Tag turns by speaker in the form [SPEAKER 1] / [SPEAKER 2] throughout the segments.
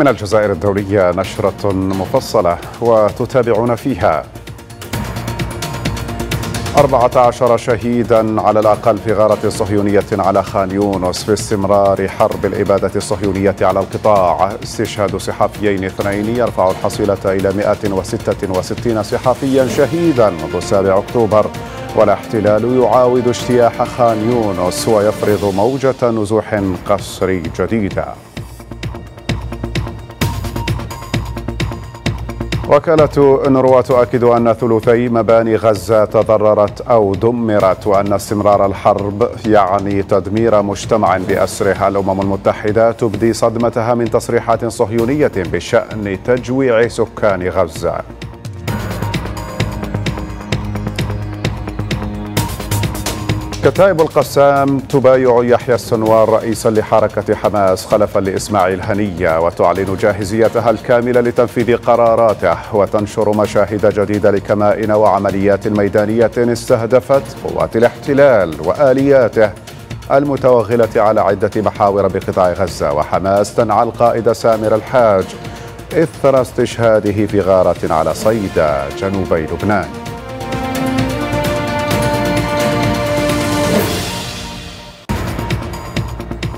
[SPEAKER 1] من الجزائر الدولية نشرة مفصلة وتتابعون فيها. 14 شهيدا على الأقل في غارة صهيونية على خان يونس في استمرار حرب الإبادة الصهيونية على القطاع. استشهاد صحفيين اثنين يرفع الحصيلة إلى 166 صحفيا شهيدا منذ 7 أكتوبر. والاحتلال يعاود اجتياح خان يونس ويفرض موجة نزوح قسري جديدة. وكالة انروا تؤكد أن ثلثي مباني غزة تضررت أو دمرت وأن استمرار الحرب يعني تدمير مجتمع بأسره الأمم المتحدة تبدي صدمتها من تصريحات صهيونية بشأن تجويع سكان غزة. كتائب القسام تبايع يحيى السنوار رئيسا لحركة حماس خلفا لإسماعيل هنية وتعلن جاهزيتها الكاملة لتنفيذ قراراته وتنشر مشاهد جديدة لكمائن وعمليات ميدانية استهدفت قوات الاحتلال وآلياته المتوغلة على عدة محاور بقطاع غزة. وحماس تنعى القائد سامر الحاج إثر استشهاده في غارة على صيدا جنوبي لبنان.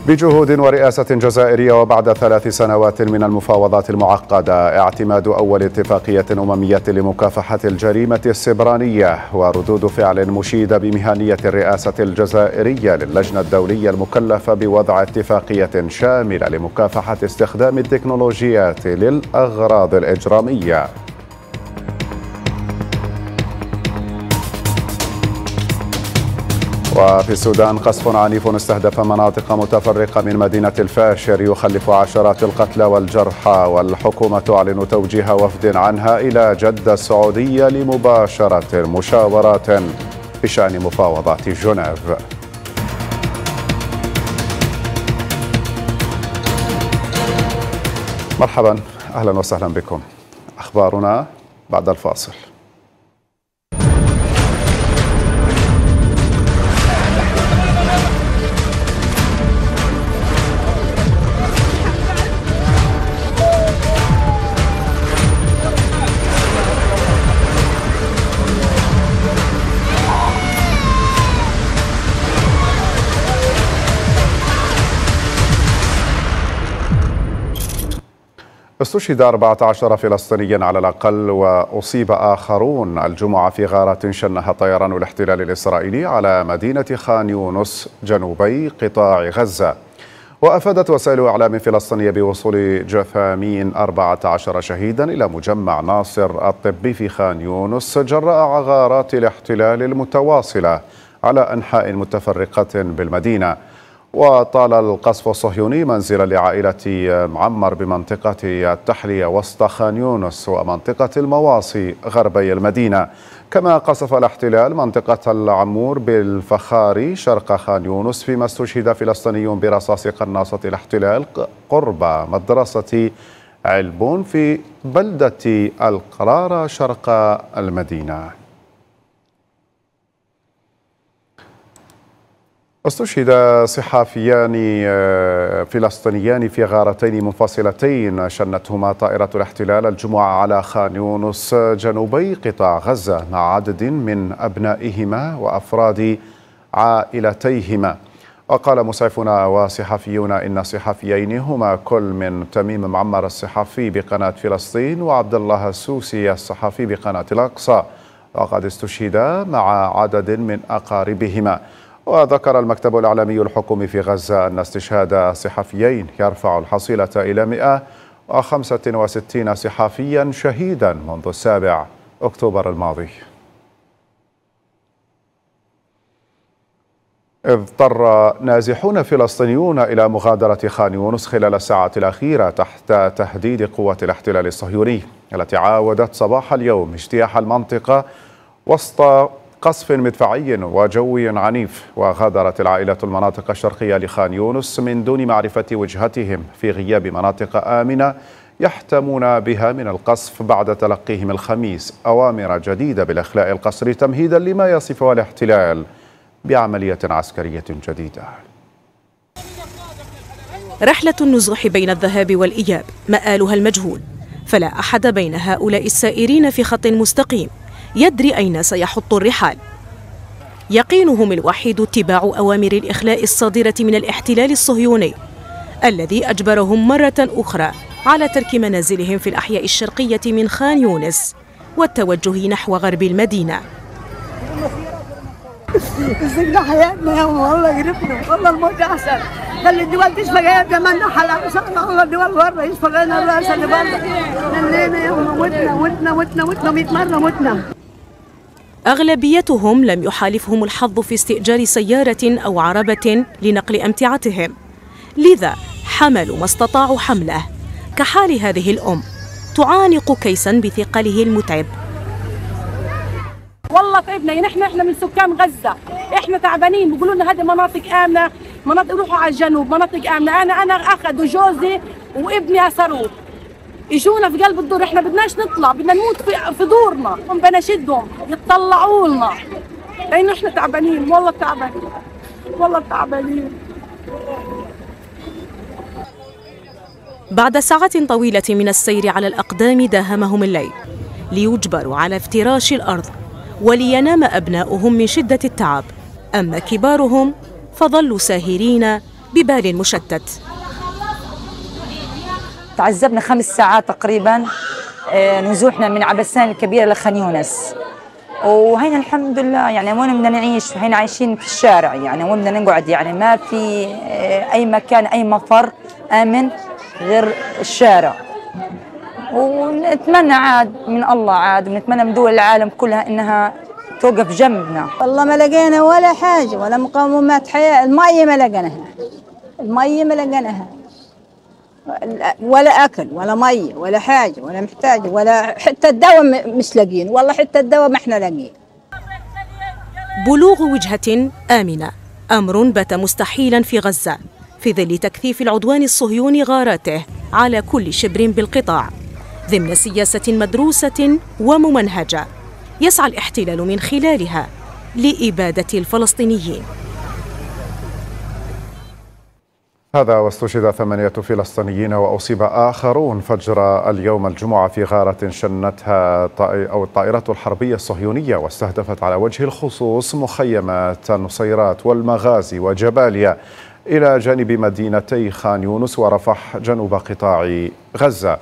[SPEAKER 1] بجهود ورئاسة جزائرية وبعد ثلاث سنوات من المفاوضات المعقدة اعتماد أول اتفاقية أممية لمكافحة الجريمة السبرانية وردود فعل مشيدة بمهنية الرئاسة الجزائرية للجنة الدولية المكلفة بوضع اتفاقية شاملة لمكافحة استخدام التكنولوجيات للأغراض الإجرامية. وفي السودان قصف عنيف استهدف مناطق متفرقة من مدينة الفاشر يخلف عشرات القتلى والجرحى والحكومة تعلن توجيه وفد عنها إلى جدة السعودية لمباشرة مشاورات بشأن مفاوضات جنيف. مرحبا أهلا وسهلا بكم. أخبارنا بعد الفاصل. استشهد 14 فلسطينيا على الأقل وأصيب آخرون الجمعة في غارة شنها طيران الاحتلال الإسرائيلي على مدينة خان يونس جنوبي قطاع غزة. وأفادت وسائل إعلام فلسطينية بوصول جثامين 14 شهيدا إلى مجمع ناصر الطبي في خان يونس جراء غارات الاحتلال المتواصلة على أنحاء متفرقة بالمدينة. وطال القصف الصهيوني منزلا لعائلة معمر بمنطقة التحلية وسط خان يونس ومنطقة المواصي غربي المدينة. كما قصف الاحتلال منطقة العمور بالفخاري شرق خان يونس فيما استشهد فلسطيني برصاص قناصة الاحتلال قرب مدرسة علبون في بلدة القرارة شرق المدينة. أستشهد صحافيان فلسطينيان في غارتين منفصلتين شنتهما طائرة الاحتلال الجمعة على خان يونس جنوبي قطاع غزة مع عدد من أبنائهما وأفراد عائلتيهما. وقال مسعفون وصحفيون إن صحفيين هما كل من تميم معمر الصحفي بقناة فلسطين وعبد الله السوسي الصحفي بقناة الأقصى. وقد استشهدا مع عدد من أقاربهما. وذكر المكتب الإعلامي الحكومي في غزة أن استشهاد صحفيين يرفع الحصيلة إلى 165 صحفيا شهيدا منذ السابع أكتوبر الماضي. اضطر نازحون فلسطينيون إلى مغادرة خان يونس خلال الساعات الأخيرة تحت تهديد قوة الاحتلال الصهيوني التي عاودت صباح اليوم اجتياح المنطقة وسط قصف مدفعي وجوي عنيف وغادرت العائلة المناطق الشرقية لخان يونس من دون معرفة وجهتهم في غياب مناطق آمنة يحتمون بها من القصف بعد تلقيهم الخميس. أوامر جديدة بالإخلاء القسري تمهيدا لما يصفه الاحتلال بعملية عسكرية جديدة.
[SPEAKER 2] رحلة النزوح بين الذهاب والإياب مآلها المجهول فلا أحد بين هؤلاء السائرين في خط مستقيم. يدري أين سيحط الرحال يقينهم الوحيد اتباع أوامر الإخلاء الصادرة من الاحتلال الصهيوني الذي أجبرهم مرة أخرى على ترك منازلهم في الأحياء الشرقية من خان يونس والتوجه نحو غرب المدينة
[SPEAKER 3] حياتنا يا والله قرفنا والله الموت احسن خلي الدول يا الله الدول بره لنا يا متنا متنا متنا متنا 100 مره متنا
[SPEAKER 2] أغلبيتهم لم يحالفهم الحظ في استئجار سيارة أو عربة لنقل أمتعتهم. لذا حملوا ما استطاعوا حمله. كحال هذه الأم تعانق كيسا بثقله المتعب.
[SPEAKER 4] والله تعبنا نحن إحنا من سكان غزة. إحنا تعبانين. بيقولوا لنا هذه مناطق آمنة مناطق روحوا على الجنوب مناطق آمنة. أنا أنا اخذوا جوزي وابني اسروه يجونا في قلب الدور إحنا بدناش نطلع بدنا نموت في, في دورنا. هم بناشدهم يطلعوا لنا. لأنه إحنا تعبانين؟ والله تعبانين. والله تعبانين.
[SPEAKER 2] بعد ساعة طويلة من السير على الأقدام داهمهم الليل ليجبروا على افتراش الأرض ولينام أبناؤهم من شدة التعب. أما كبارهم فظلوا ساهرين ببال مشتت.
[SPEAKER 5] تعذبنا خمس ساعات تقريبا آه، نزوحنا من عبسان الكبيرة لخان يونس. وهينا الحمد لله يعني وين بدنا نعيش؟ هينا عايشين في الشارع يعني وين بدنا نقعد؟ يعني ما في آه، أي مكان أي مفر آمن غير الشارع. ونتمنى عاد من الله عاد ونتمنى من دول العالم كلها إنها توقف جنبنا.
[SPEAKER 3] والله ما لقينا ولا حاجة ولا مقومات حياة. المية ما لقيناها. المية ما لقيناها. ولا أكل ولا ميه ولا حاجة ولا محتاجة ولا حتى الدواء مش لاقيين. والله حتى الدواء ما إحنا لاقيين.
[SPEAKER 2] بلوغ وجهة آمنة. أمر بات مستحيلا في غزة. في ظل تكثيف العدوان الصهيوني غاراته على كل شبر بالقطاع. ضمن سياسة مدروسة وممنهجة. يسعى الاحتلال من خلالها لإبادة الفلسطينيين.
[SPEAKER 1] هذا واستشهد ثمانية فلسطينيين وأصيب آخرون فجر اليوم الجمعة في غارة شنتها أو الطائرة الحربية الصهيونية واستهدفت على وجه الخصوص مخيمات النصيرات والمغازي وجباليا. إلى جانب مدينتي خان يونس ورفح جنوب قطاع غزة.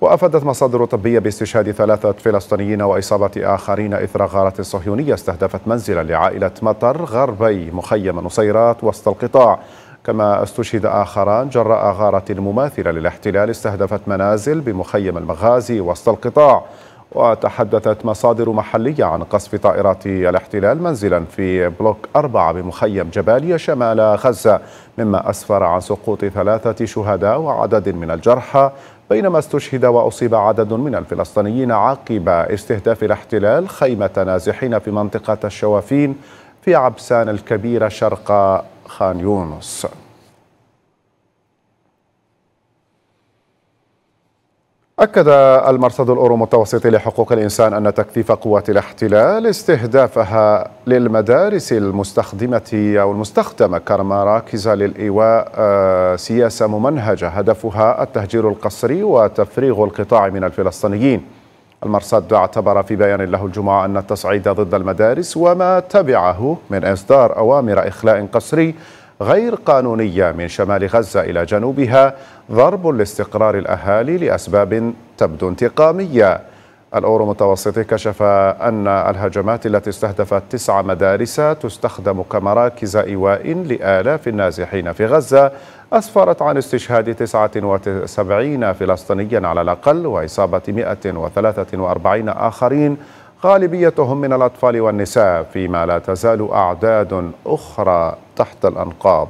[SPEAKER 1] وأفادت مصادر طبية باستشهاد ثلاثة فلسطينيين وإصابة آخرين إثر غارة صهيونية استهدفت منزلا لعائلة مطر غربي مخيم نصيرات وسط القطاع. كما استشهد آخران جراء غارة مماثلة للاحتلال استهدفت منازل بمخيم المغازي وسط القطاع وتحدثت مصادر محلية عن قصف طائرات الاحتلال منزلا في بلوك أربعة بمخيم جباليا شمال غزة مما أسفر عن سقوط ثلاثة شهداء وعدد من الجرحى بينما استشهد وأصيب عدد من الفلسطينيين عقب استهداف الاحتلال خيمة نازحين في منطقة الشوافين في عبسان الكبيرة شرق خان يونس أكد المرصد الأورو متوسطي لحقوق الإنسان أن تكثيف قوات الاحتلال استهدافها للمدارس المستخدمة أو المستخدمة كمراكز للإيواء آه، سياسة ممنهجة. هدفها التهجير القسري وتفريغ القطاع من الفلسطينيين. المرصد اعتبر في بيان له الجمعة أن التصعيد ضد المدارس وما تبعه من إصدار أوامر إخلاء قسري غير قانونية من شمال غزة إلى جنوبها ضرب لاستقرار الأهالي لأسباب تبدو انتقامية. الأورو متوسطي كشف أن الهجمات التي استهدفت تسع مدارس تستخدم كمراكز إيواء لآلاف النازحين في غزة أسفرت عن استشهاد 79 فلسطينيا على الأقل وإصابة 143 آخرين غالبيتهم من الأطفال والنساء فيما لا تزال أعداد أخرى تحت الأنقاض.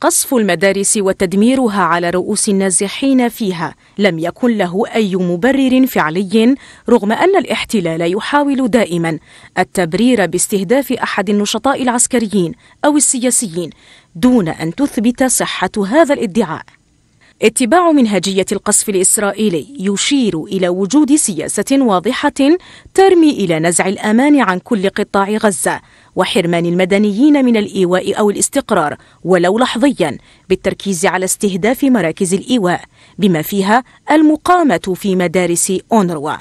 [SPEAKER 2] قصف المدارس وتدميرها على رؤوس النازحين فيها لم يكن له أي مبرر فعلي رغم أن الاحتلال يحاول دائما التبرير باستهداف أحد النشطاء العسكريين أو السياسيين دون أن تثبت صحة هذا الادعاء. اتباع منهجية القصف الإسرائيلي يشير إلى وجود سياسة واضحة ترمي إلى نزع الأمان عن كل قطاع غزة وحرمان المدنيين من الإيواء أو الاستقرار ولو لحظيا بالتركيز على استهداف مراكز الإيواء بما فيها المقامة في مدارس أونروا.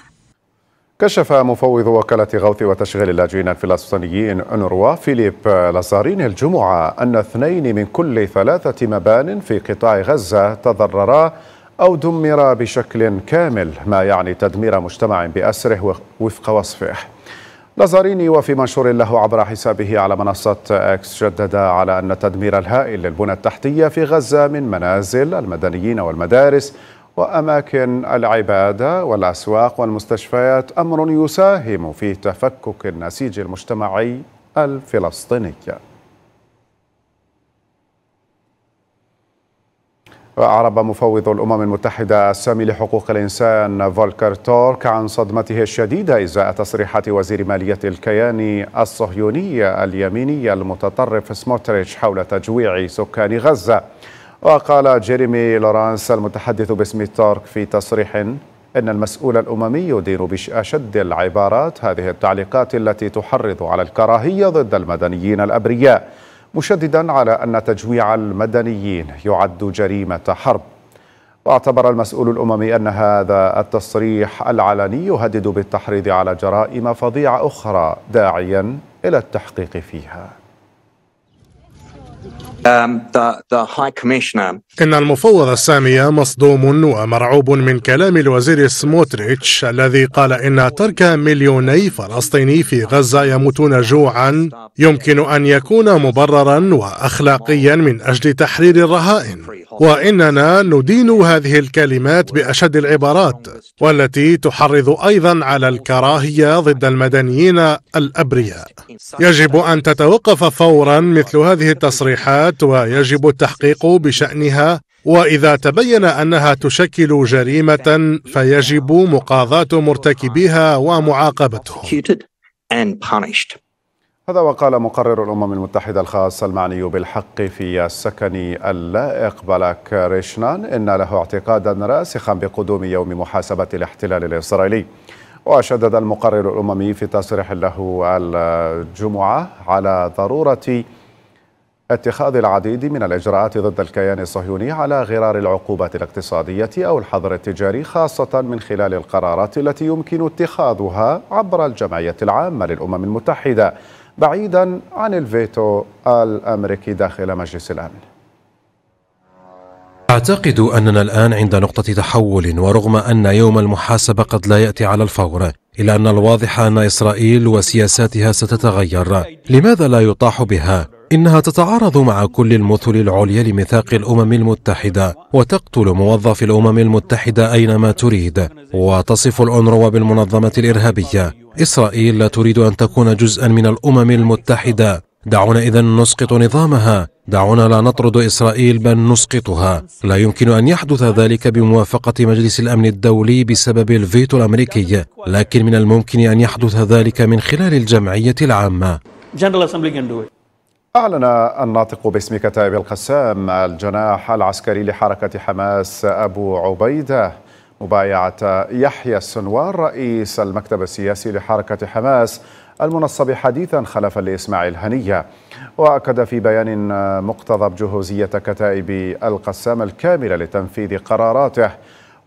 [SPEAKER 1] كشف مفوض وكالة غوث وتشغيل اللاجئين الفلسطينيين أونروا فيليب لازارين الجمعة أن اثنين من كل ثلاثة مبان في قطاع غزة تضررا أو دمر بشكل كامل ما يعني تدمير مجتمع بأسره وفق وصفه. لازاريني وفي منشور له عبر حسابه على منصة إكس شدد على أن التدمير الهائل للبنى التحتية في غزة من منازل المدنيين والمدارس وأماكن العبادة والأسواق والمستشفيات أمر يساهم في تفكك النسيج المجتمعي الفلسطيني. وأعرب مفوض الأمم المتحدة السامي لحقوق الإنسان فولكر تورك عن صدمته الشديدة إزاء تصريحات وزير مالية الكيان الصهيوني اليميني المتطرف سموتريتش حول تجويع سكان غزة. وقال جيريمي لورانس المتحدث باسم تورك في تصريح إن المسؤول الأممي يدين بأشد العبارات هذه التعليقات التي تحرض على الكراهية ضد المدنيين الأبرياء. مشددا على أن تجويع المدنيين يعد جريمة حرب. واعتبر المسؤول الأممي أن هذا التصريح العلني يهدد بالتحريض على جرائم فظيعة أخرى داعيا إلى التحقيق فيها.
[SPEAKER 6] Um, the, the High Commissioner
[SPEAKER 7] إن المفوض السامي مصدوم ومرعوب من كلام الوزير سموتريتش الذي قال إن ترك مليوني فلسطيني في غزة يموتون جوعا يمكن أن يكون مبررا وأخلاقيا من أجل تحرير الرهائن. وإننا ندين هذه الكلمات بأشد العبارات والتي تحرض أيضا على الكراهية ضد المدنيين الأبرياء. يجب أن تتوقف فورا مثل هذه التصريحات ويجب التحقيق بشأنها وإذا تبين أنها تشكل جريمة فيجب مقاضاة مرتكبيها ومعاقبتهم.
[SPEAKER 1] هذا وقال مقرر الأمم المتحدة الخاص المعني بالحق في السكن اللائق بلاك ريشنان. إن له اعتقادا راسخا بقدوم يوم محاسبة الاحتلال الإسرائيلي. وشدد المقرر الأممي في تصريح له الجمعة على ضرورة اتخاذ العديد من الإجراءات ضد الكيان الصهيوني على غرار العقوبات الاقتصادية أو الحظر التجاري خاصة من خلال القرارات التي يمكن اتخاذها عبر الجمعية العامة للأمم المتحدة. بعيدا عن الفيتو الأمريكي داخل مجلس الأمن.
[SPEAKER 8] أعتقد أننا الآن عند نقطة تحول ورغم أن يوم المحاسبة قد لا يأتي على الفور إلا أن الواضح أن إسرائيل وسياساتها ستتغير. لماذا لا يطاح بها؟ إنها تتعارض مع كل المثل العليا لميثاق الأمم المتحدة وتقتل موظف الأمم المتحدة أينما تريد وتصف الأونروا بالمنظمة الإرهابية. إسرائيل لا تريد أن تكون جزءا من الأمم المتحدة. دعونا إذا نسقط نظامها. دعونا لا نطرد إسرائيل بل نسقطها. لا يمكن أن يحدث ذلك بموافقة مجلس الأمن الدولي بسبب الفيتو الأمريكي. لكن من الممكن أن يحدث ذلك من خلال الجمعية العامة.
[SPEAKER 1] أعلن الناطق باسم كتائب القسام الجناح العسكري لحركة حماس أبو عبيدة مبايعة يحيى السنوار رئيس المكتب السياسي لحركة حماس المنصب حديثا خلفا لإسماعيل هنية. وأكد في بيان مقتضب جهوزية كتائب القسام الكاملة لتنفيذ قراراته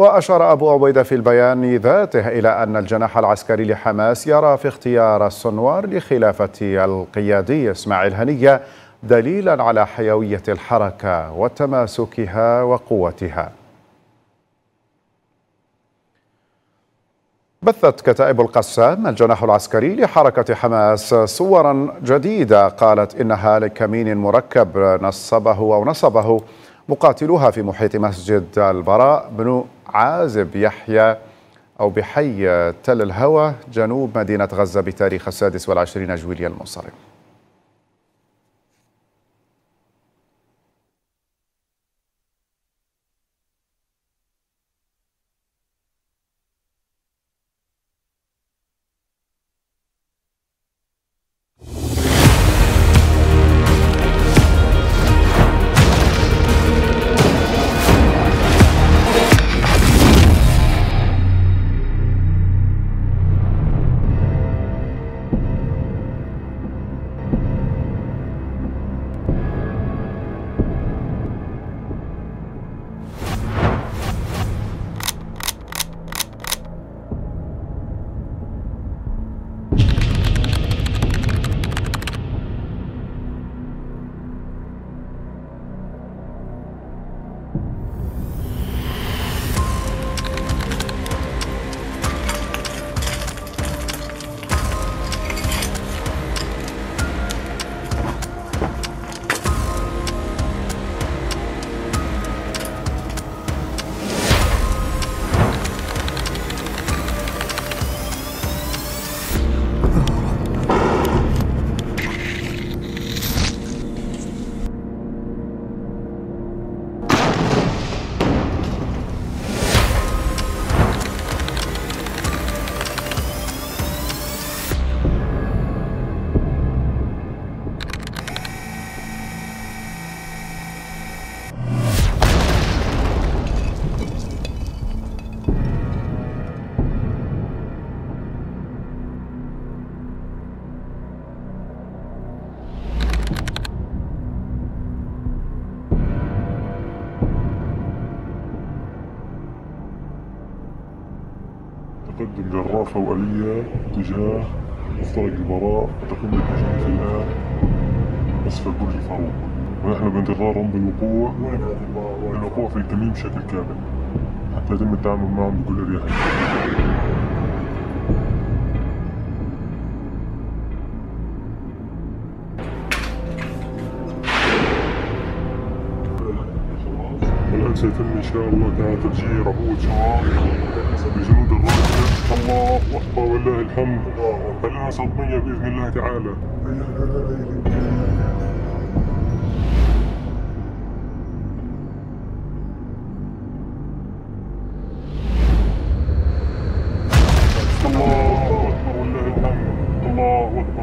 [SPEAKER 1] وأشار أبو عبيدة في البيان ذاته إلى أن الجناح العسكري لحماس يرى في اختيار السنوار لخلافة القيادي إسماعيل هنية دليلا على حيوية الحركة وتماسكها وقوتها. بثت كتائب القسام الجناح العسكري لحركة حماس صورا جديدة قالت إنها لكمين مركب نصبه أو نصبه مقاتلوها في محيط مسجد البراء. بن عازب يحيى أو بحي تل الهوى جنوب مدينة غزة بتاريخ السادس والعشرين جويليا المنصرم.
[SPEAKER 9] جرافة وآلية تجاه مفترق البراء تقوم بالهجمة الآن أسفل برج الفاروق ونحن بانتظارهم بالوقوع بالوقوع في الكمين بشكل كامل حتى يتم التعامل معهم بكل أريحية سيتم إن شاء الله تعالى تفجير عبوة شواء بجنود الرابطة الله أكبر ولله الحمد. الآن صدمية بإذن الله تعالى؟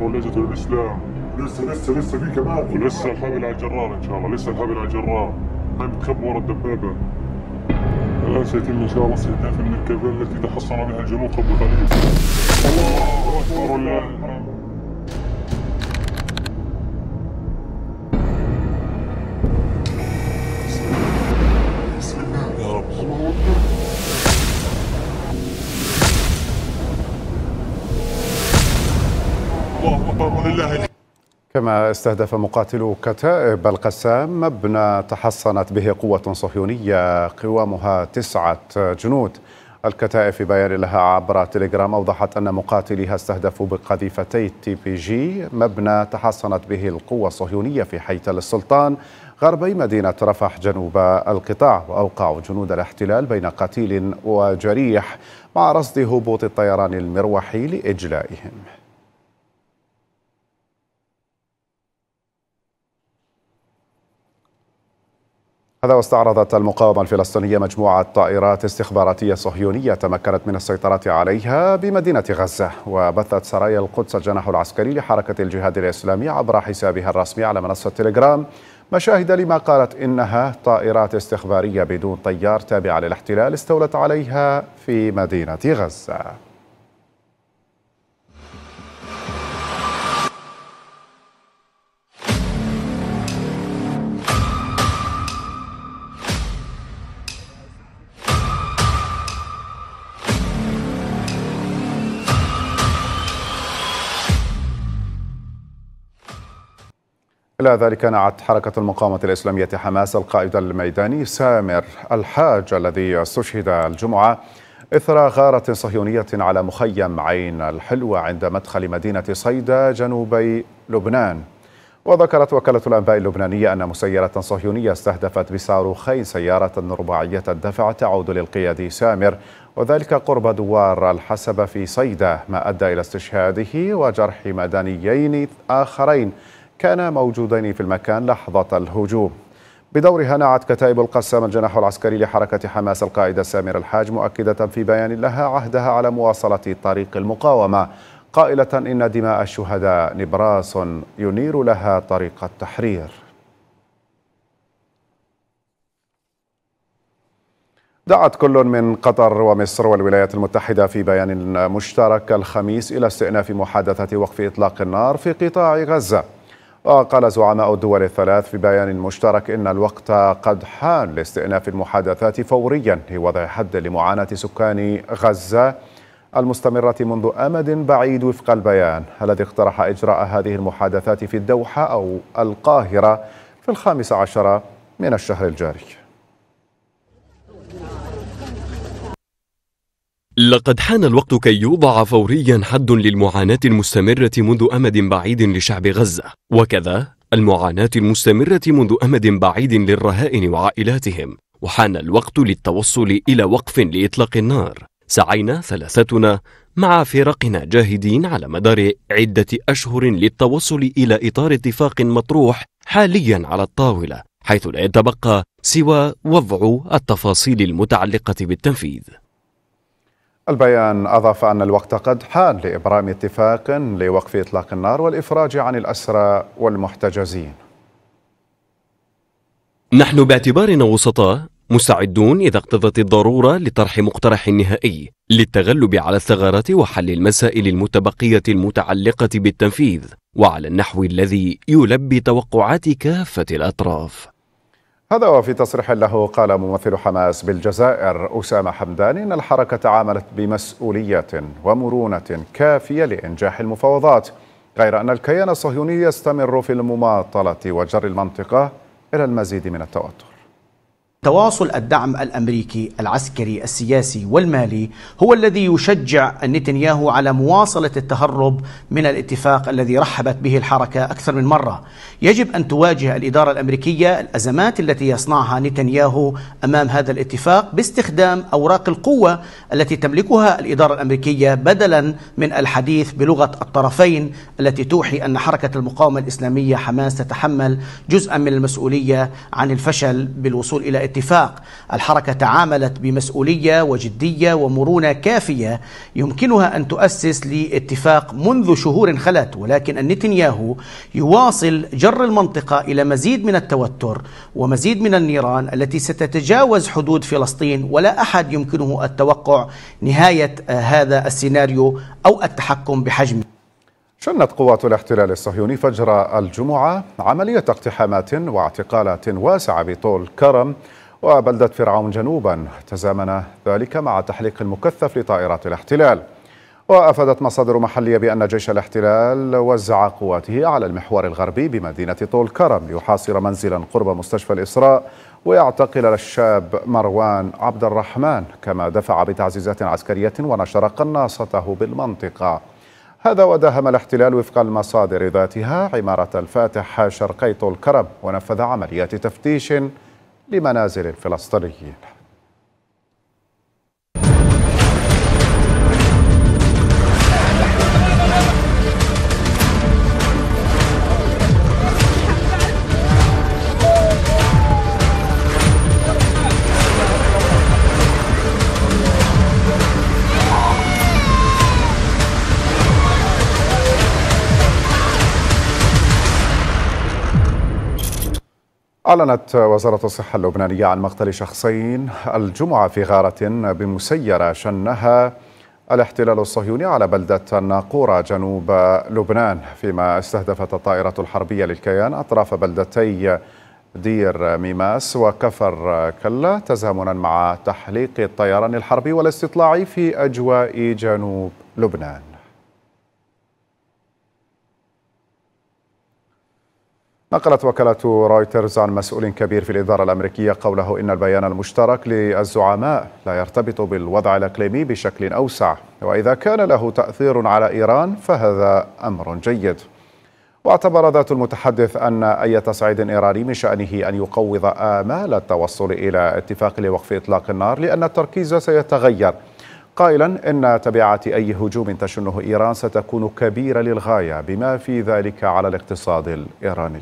[SPEAKER 9] ولجة الإسلام. لسه لسه لسه في كمان ولسه الحبل على الجرار إن شاء الله. لسه الحبل على الجرار. هاي بتخبى ورا الدبابة. الآن سيتم إن شاء الله استهداف المركبة التي تحصن بها الجنود قبل قليل. الله أكبر ولله
[SPEAKER 1] كما استهدف مقاتلو كتائب القسام مبنى تحصنت به قوة صهيونية قوامها تسعة جنود. الكتائب في بيان لها عبر تليجرام أوضحت أن مقاتليها استهدفوا بقذيفتي TBG. مبنى تحصنت به القوة الصهيونية في حي تل السلطان غربي مدينة رفح جنوب القطاع. وأوقعوا جنود الاحتلال بين قتيل وجريح مع رصد هبوط الطيران المروحي لإجلائهم. هذا واستعرضت المقاومة الفلسطينية مجموعة طائرات استخباراتية صهيونية تمكنت من السيطرة عليها بمدينة غزة وبثت سرايا القدس الجناح العسكري لحركة الجهاد الإسلامي عبر حسابها الرسمي على منصة تليجرام. مشاهد لما قالت إنها طائرات استخبارية بدون طيار تابعة للاحتلال استولت عليها في مدينة غزة. إلى ذلك نعت حركة المقاومة الإسلامية حماس القائد الميداني سامر الحاج الذي استشهد الجمعة إثر غارة صهيونية على مخيم عين الحلوة عند مدخل مدينة صيدا جنوبي لبنان. وذكرت وكالة الأنباء اللبنانية أن مسيرة صهيونية استهدفت بصاروخين سيارة رباعية الدفع تعود للقيادي سامر وذلك قرب دوار الحسبة في صيدا ما أدى إلى استشهاده وجرح مدنيين آخرين كانا موجودين في المكان لحظة الهجوم. بدورها نعت كتائب القسام الجناح العسكري لحركة حماس القائد سامر الحاج مؤكدة في بيان لها عهدها على مواصلة طريق المقاومة. قائلة إن دماء الشهداء نبراس ينير لها طريق التحرير. دعت كل من قطر ومصر والولايات المتحدة في بيان مشترك الخميس إلى استئناف محادثة وقف إطلاق النار في قطاع غزة. وقال زعماء الدول الثلاث في بيان مشترك إن الوقت قد حان لاستئناف المحادثات فوريا لوضع حد لمعاناة سكان غزة المستمرة منذ أمد بعيد وفق البيان الذي اقترح إجراء هذه المحادثات في الدوحة أو القاهرة في الخامس عشر من الشهر الجاري.
[SPEAKER 10] لقد حان الوقت كي يوضع فوريا حد للمعاناة المستمرة منذ أمد بعيد لشعب غزة. وكذا المعاناة المستمرة منذ أمد بعيد للرهائن وعائلاتهم. وحان الوقت للتوصل إلى وقف لإطلاق النار. سعينا ثلاثتنا مع فرقنا جاهدين على مدار عدة أشهر للتوصل إلى إطار اتفاق مطروح حاليا على الطاولة حيث لا يتبقى سوى وضع التفاصيل المتعلقة بالتنفيذ.
[SPEAKER 1] البيان أضاف أن الوقت قد حان لإبرام اتفاق لوقف إطلاق النار والإفراج عن الأسرى والمحتجزين.
[SPEAKER 10] نحن باعتبارنا وسطاء مستعدون إذا اقتضت الضرورة لطرح مقترح نهائي للتغلب على الثغرات وحل المسائل المتبقية المتعلقة بالتنفيذ وعلى النحو الذي يلبي توقعات كافة الأطراف.
[SPEAKER 1] هذا وفي تصريح له قال ممثل حماس بالجزائر أسامة حمدان إن الحركة تعاملت بمسؤولية ومرونة كافية لإنجاح المفاوضات غير أن الكيان الصهيوني يستمر في المماطلة وجر المنطقة إلى المزيد من التوتر.
[SPEAKER 11] تواصل الدعم الأمريكي العسكري السياسي والمالي هو الذي يشجع نتنياهو على مواصلة التهرب من الاتفاق الذي رحبت به الحركة أكثر من مرة. يجب أن تواجه الإدارة الأمريكية الأزمات التي يصنعها نتنياهو أمام هذا الاتفاق باستخدام أوراق القوة التي تملكها الإدارة الأمريكية بدلا من الحديث بلغة الطرفين التي توحي أن حركة المقاومة الإسلامية حماس تتحمل جزءا من المسؤولية عن الفشل بالوصول إلى اتفاق الحركة تعاملت بمسؤولية وجدية ومرونة كافية يمكنها أن تؤسس لاتفاق منذ شهور خلت ولكن نتنياهو يواصل جر المنطقة إلى مزيد من التوتر ومزيد من النيران التي ستتجاوز حدود فلسطين ولا أحد يمكنه التوقع نهاية هذا السيناريو أو التحكم بحجمه.
[SPEAKER 1] شنت قوات الاحتلال الصهيوني فجر الجمعة عملية اقتحامات واعتقالات واسعة بطول كرم وبلدة فرعون جنوبا. تزامن ذلك مع تحليق المكثف لطائرات الاحتلال. وأفادت مصادر محلية بأن جيش الاحتلال وزع قواته على المحور الغربي بمدينة طول كرم ليحاصر منزلا قرب مستشفى الإسراء ويعتقل الشاب مروان عبد الرحمن كما دفع بتعزيزات عسكرية ونشر قناصته بالمنطقة. هذا وداهم الاحتلال وفق المصادر ذاتها عمارة الفاتح شرقي طول كرم. ونفذ عمليات تفتيش لمنازل الفلسطينيين أعلنت وزارة الصحة اللبنانية عن مقتل شخصين الجمعة في غارة بمسيرة شنها. الاحتلال الصهيوني على بلدة الناقورة جنوب لبنان فيما استهدفت الطائرة الحربية للكيان أطراف بلدتي دير ميماس وكفر كلا تزامنا مع تحليق الطيران الحربي والاستطلاع في أجواء جنوب لبنان. نقلت وكالة رويترز عن مسؤول كبير في الإدارة الأمريكية قوله إن البيان المشترك للزعماء لا يرتبط بالوضع الإقليمي بشكل أوسع وإذا كان له تأثير على إيران فهذا أمر جيد. واعتبر ذات المتحدث أن أي تصعيد إيراني من شأنه أن يقوض آمال التوصل إلى اتفاق لوقف إطلاق النار لأن التركيز سيتغير. قائلا إن تبعات أي هجوم تشنه إيران ستكون كبيرة للغاية بما في ذلك على الاقتصاد الإيراني.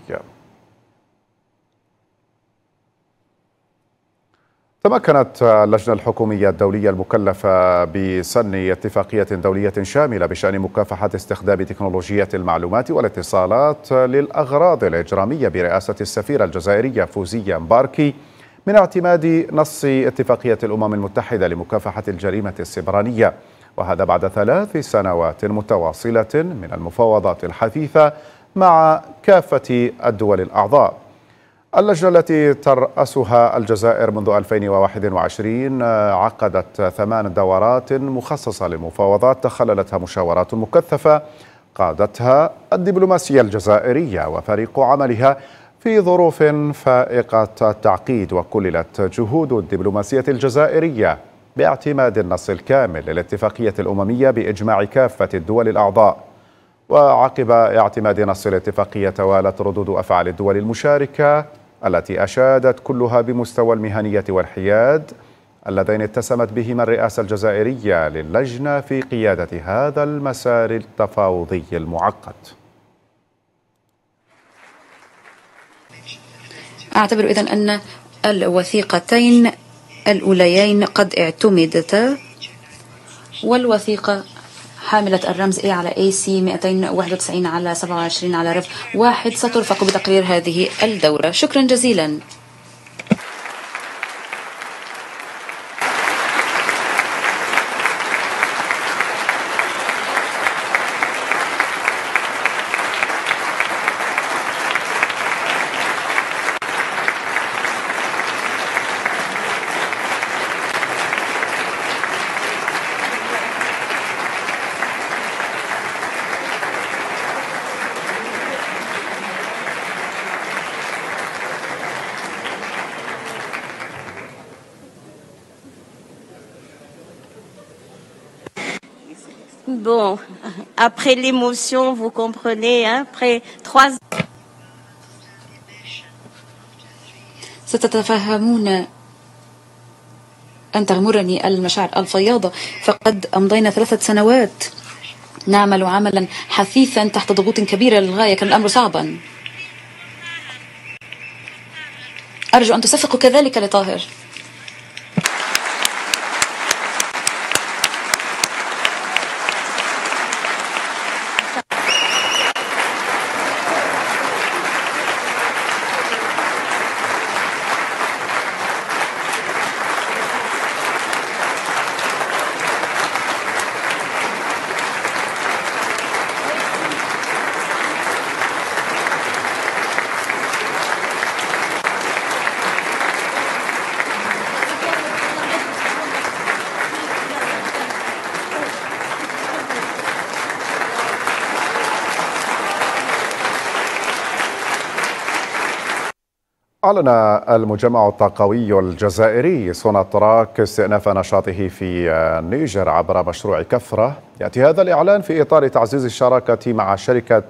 [SPEAKER 1] تمكنت اللجنة الحكومية الدولية المكلفة بسن اتفاقية دولية شاملة بشأن مكافحة استخدام تكنولوجيا المعلومات والاتصالات للأغراض الإجرامية برئاسة السفيرة الجزائرية فوزية مباركي من اعتماد نص اتفاقية الأمم المتحدة لمكافحة الجريمة السبرانية وهذا بعد ثلاث سنوات متواصلة من المفاوضات الحثيثة مع كافة الدول الأعضاء. اللجنة التي ترأسها الجزائر منذ 2021 عقدت ثمان دورات مخصصة للمفاوضات تخللتها مشاورات مكثفة قادتها الدبلوماسية الجزائرية وفريق عملها في ظروف فائقة التعقيد وكللت جهود الدبلوماسية الجزائرية باعتماد النص الكامل للاتفاقية الأممية بإجماع كافة الدول الأعضاء. وعقب اعتماد نص الاتفاقية توالت ردود أفعال الدول المشاركة التي أشادت كلها بمستوى المهنية والحياد اللذين اتسمت بهما الرئاسة الجزائرية للجنة في قيادة هذا المسار التفاوضي المعقد.
[SPEAKER 12] أعتبر إذن أن الوثيقتين الأوليين قد اعتمدتا والوثيقة حاملة الرمز A على AC 291 على 27 على رف واحد. سترفق بتقرير هذه الدورة. شكرا جزيلا.
[SPEAKER 13] Après l'émotion, vous comprenez, hein, après trois
[SPEAKER 12] ستتفهمون أن تغمرني المشاعر الفياضة. فقد أمضينا ثلاثة سنوات نعمل عملا حثيثا تحت ضغوط كبيرة للغاية كان الأمر صعبا. أرجو أن تصفقوا كذلك لطاهر.
[SPEAKER 1] أعلن المجمع الطاقوي الجزائري سوناتراك استئناف نشاطه في النيجر عبر مشروع كفرة. يأتي هذا الإعلان في إطار تعزيز الشراكة مع شركة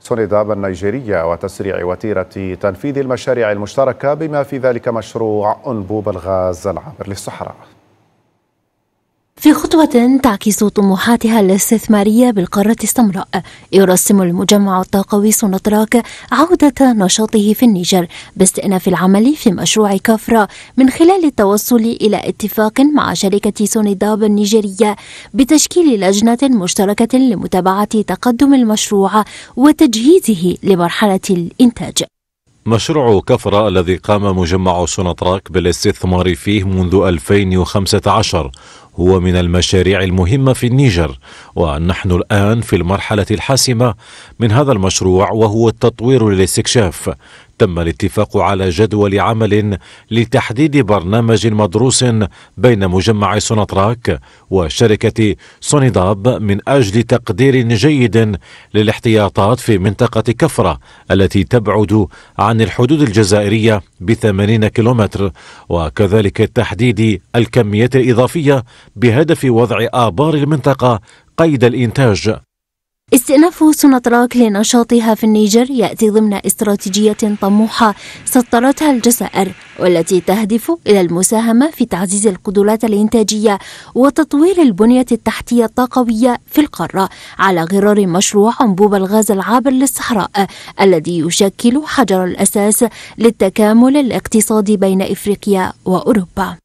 [SPEAKER 1] سونيداب النيجيرية وتسريع وتيرة تنفيذ المشاريع المشتركة بما في ذلك مشروع أنبوب الغاز العابر للصحراء.
[SPEAKER 14] في خطوة تعكس طموحاتها الاستثمارية بالقارة السمراء يرسم المجمع الطاقوي سونتراك عودة نشاطه في النيجر باستئناف العمل في مشروع كافرا من خلال التوصل إلى اتفاق مع شركة سونيداب النيجيرية بتشكيل لجنة مشتركة لمتابعة تقدم المشروع وتجهيزه لمرحلة الإنتاج.
[SPEAKER 15] مشروع كفرة الذي قام مجمع سونتراك بالاستثمار فيه منذ 2015 هو من المشاريع المهمة في النيجر ونحن الآن في المرحلة الحاسمة من هذا المشروع وهو التطوير للاستكشاف. تم الاتفاق على جدول عمل لتحديد برنامج مدروس بين مجمع سوناتراك وشركة سونيداب من أجل تقدير جيد للاحتياطات في منطقة كفرة التي تبعد عن الحدود الجزائرية بثمانين كيلومتر وكذلك تحديد الكميات الإضافية بهدف وضع آبار المنطقة قيد الإنتاج.
[SPEAKER 14] استئناف سوناتراك لنشاطها في النيجر يأتي ضمن استراتيجية طموحة سطرتها الجزائر والتي تهدف إلى المساهمة في تعزيز القدرات الإنتاجية وتطوير البنية التحتية الطاقوية في القارة على غرار مشروع أنبوب الغاز العابر للصحراء الذي يشكل حجر الأساس للتكامل الاقتصادي بين إفريقيا وأوروبا.